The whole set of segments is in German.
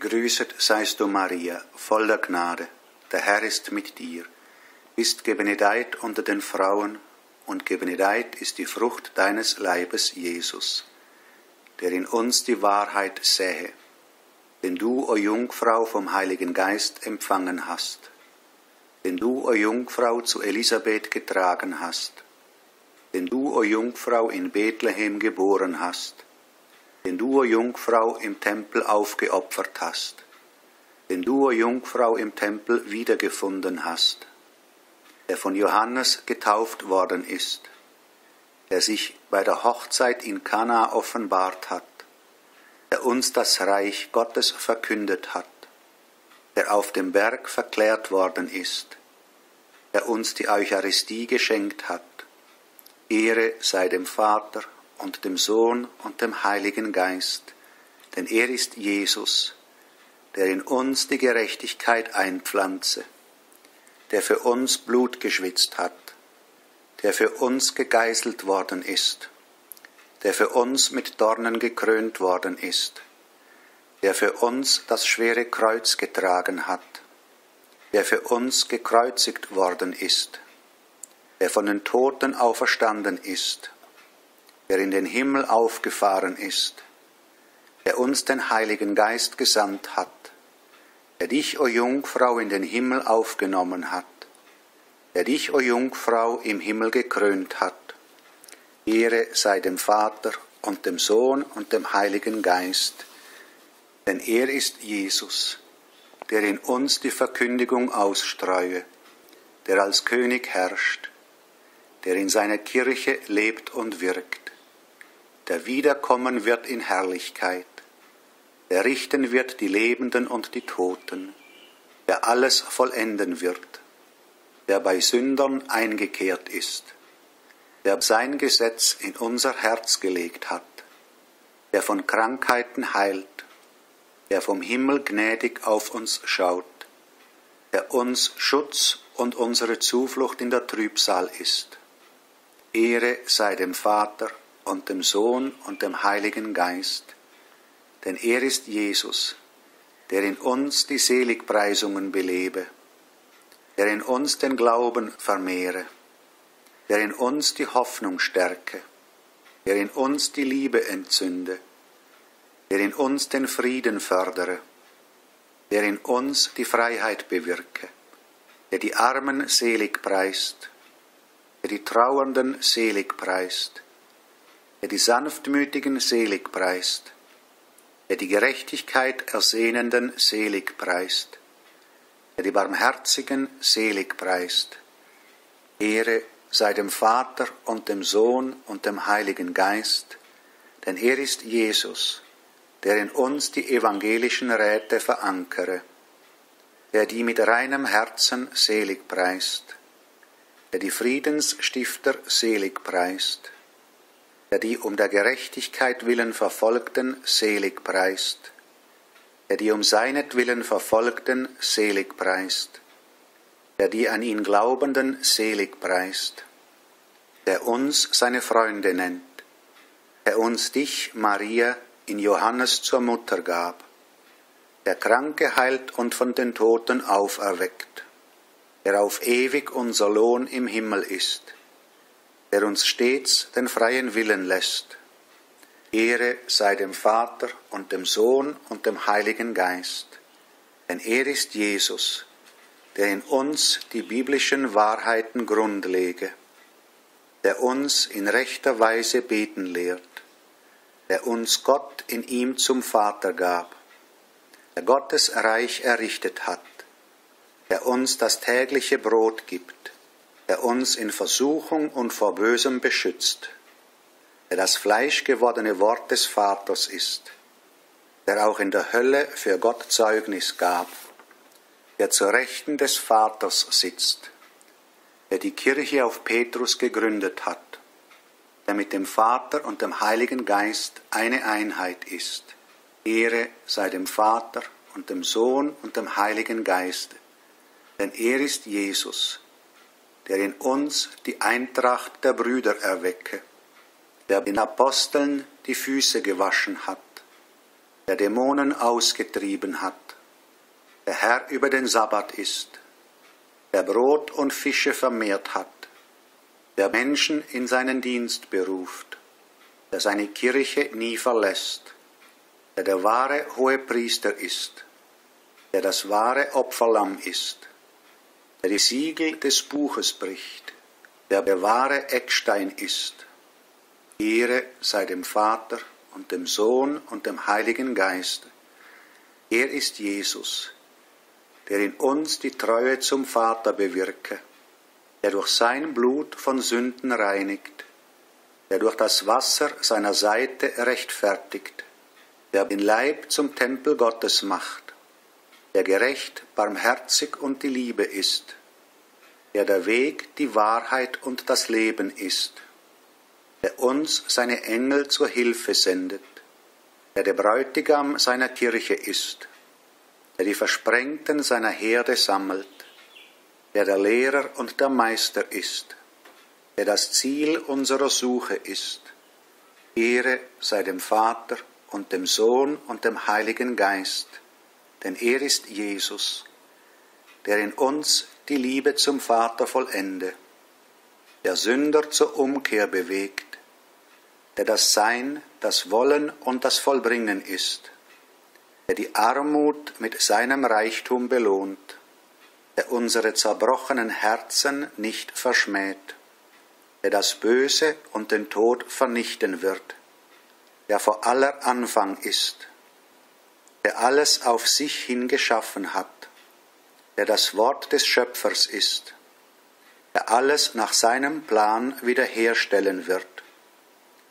Gegrüßet seist du, Maria, voller Gnade, der Herr ist mit dir. Bist gebenedeit unter den Frauen, und gebenedeit ist die Frucht deines Leibes, Jesus, der in uns die Wahrheit sähe, den du, o Jungfrau, vom Heiligen Geist empfangen hast, den du, o Jungfrau, zu Elisabeth getragen hast, den du, o Jungfrau, in Bethlehem geboren hast, den du, o Jungfrau, im Tempel aufgeopfert hast, den du, o Jungfrau, im Tempel wiedergefunden hast, der von Johannes getauft worden ist, der sich bei der Hochzeit in Kana offenbart hat, der uns das Reich Gottes verkündet hat, der auf dem Berg verklärt worden ist, der uns die Eucharistie geschenkt hat. Ehre sei dem Vater und dem Sohn und dem Heiligen Geist, denn er ist Jesus, der in uns die Gerechtigkeit einpflanze, der für uns Blut geschwitzt hat, der für uns gegeißelt worden ist, der für uns mit Dornen gekrönt worden ist, der für uns das schwere Kreuz getragen hat, der für uns gekreuzigt worden ist, der von den Toten auferstanden ist, der in den Himmel aufgefahren ist, der uns den Heiligen Geist gesandt hat, der dich, o Jungfrau, in den Himmel aufgenommen hat, der dich, o Jungfrau, im Himmel gekrönt hat. Ehre sei dem Vater und dem Sohn und dem Heiligen Geist, denn er ist Jesus, der in uns die Verkündigung ausstreue, der als König herrscht, der in seiner Kirche lebt und wirkt der wiederkommen wird in Herrlichkeit, der richten wird die Lebenden und die Toten, der alles vollenden wird, der bei Sündern eingekehrt ist, der sein Gesetz in unser Herz gelegt hat, der von Krankheiten heilt, der vom Himmel gnädig auf uns schaut, der uns Schutz und unsere Zuflucht in der Trübsal ist. Ehre sei dem Vater und dem Sohn und dem Heiligen Geist, denn er ist Jesus, der in uns die Seligpreisungen belebe, der in uns den Glauben vermehre, der in uns die Hoffnung stärke, der in uns die Liebe entzünde, der in uns den Frieden fördere, der in uns die Freiheit bewirke, der die Armen selig preist, der die Trauernden selig preist, der die Sanftmütigen selig preist, der die Gerechtigkeit Ersehnenden selig preist, der die Barmherzigen selig preist. Ehre sei dem Vater und dem Sohn und dem Heiligen Geist, denn er ist Jesus, der in uns die evangelischen Räte verankere, der die mit reinem Herzen selig preist, der die Friedensstifter selig preist, der die um der Gerechtigkeit willen Verfolgten selig preist, der die um seinetwillen Verfolgten selig preist, der die an ihn Glaubenden selig preist, der uns seine Freunde nennt, der uns dich, Maria, in Johannes zur Mutter gab, der Kranke heilt und von den Toten auferweckt, der auf ewig unser Lohn im Himmel ist, der uns stets den freien Willen lässt. Ehre sei dem Vater und dem Sohn und dem Heiligen Geist, denn er ist Jesus, der in uns die biblischen Wahrheiten grundlege, der uns in rechter Weise beten lehrt, der uns Gott in ihm zum Vater gab, der Gottes Reich errichtet hat, der uns das tägliche Brot gibt, der uns in Versuchung und vor Bösem beschützt, der das fleischgewordene Wort des Vaters ist, der auch in der Hölle für Gott Zeugnis gab, der zur Rechten des Vaters sitzt, der die Kirche auf Petrus gegründet hat, der mit dem Vater und dem Heiligen Geist eine Einheit ist. Ehre sei dem Vater und dem Sohn und dem Heiligen Geist, denn er ist Jesus, der in uns die Eintracht der Brüder erwecke, der den Aposteln die Füße gewaschen hat, der Dämonen ausgetrieben hat, der Herr über den Sabbat ist, der Brot und Fische vermehrt hat, der Menschen in seinen Dienst beruft, der seine Kirche nie verlässt, der der wahre hohe Priester ist, der das wahre Opferlamm ist, der die Siegel des Buches bricht, der der wahre Eckstein ist. Ehre sei dem Vater und dem Sohn und dem Heiligen Geist. Er ist Jesus, der in uns die Treue zum Vater bewirke, der durch sein Blut von Sünden reinigt, der durch das Wasser seiner Seite rechtfertigt, der den Leib zum Tempel Gottes macht, der gerecht, barmherzig und die Liebe ist, der der Weg, die Wahrheit und das Leben ist, der uns seine Engel zur Hilfe sendet, der der Bräutigam seiner Kirche ist, der die Versprengten seiner Herde sammelt, der der Lehrer und der Meister ist, der das Ziel unserer Suche ist. Ehre sei dem Vater und dem Sohn und dem Heiligen Geist, denn er ist Jesus, der in uns die Liebe zum Vater vollende, der Sünder zur Umkehr bewegt, der das Sein, das Wollen und das Vollbringen ist, der die Armut mit seinem Reichtum belohnt, der unsere zerbrochenen Herzen nicht verschmäht, der das Böse und den Tod vernichten wird, der vor aller Anfang ist, der alles auf sich hin geschaffen hat, der das Wort des Schöpfers ist, der alles nach seinem Plan wiederherstellen wird,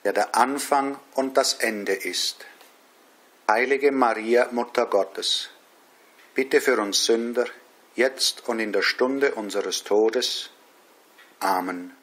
der der Anfang und das Ende ist. Heilige Maria, Mutter Gottes, bitte für uns Sünder, jetzt und in der Stunde unseres Todes. Amen.